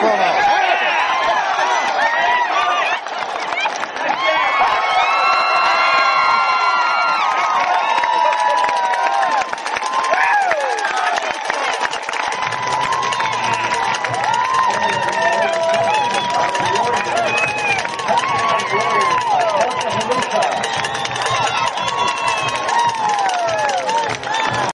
promo.